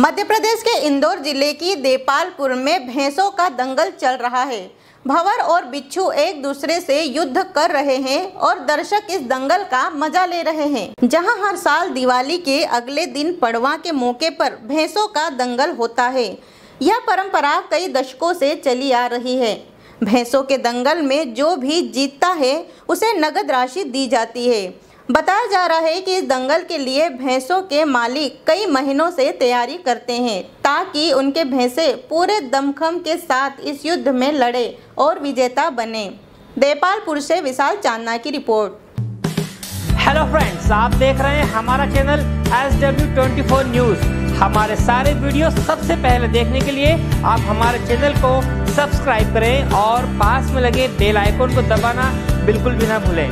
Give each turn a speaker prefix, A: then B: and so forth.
A: मध्य प्रदेश के इंदौर ज़िले की देपालपुर में भैंसों का दंगल चल रहा है। भंवर और बिच्छू एक दूसरे से युद्ध कर रहे हैं और दर्शक इस दंगल का मज़ा ले रहे हैं। जहाँ हर साल दिवाली के अगले दिन पड़वा के मौके पर भैंसों का दंगल होता है। यह परंपरा कई दशकों से चली आ रही है। भैंसों के दंगल में जो भी जीतता है, उसे नगद राशि दी जाती है। बताया जा रहा है कि इस दंगल के लिए भैंसों के मालिक कई महीनों से तैयारी करते हैं, ताकि उनके भैंसे पूरे दमखम के साथ इस युद्ध में लड़े और विजेता बने। देपालपुर से विशाल चांदना की रिपोर्ट।
B: हेलो फ्रेंड्स आप देख रहे हैं हमारा channel S W twenty four news हमारे सारे वीडियो सबसे पहले देखने के लिए आप हमारे चैनल को सब्सक्राइब करें और पास में लगे बेल आइकन को दबाना बिल्कुल भी ना भूलें।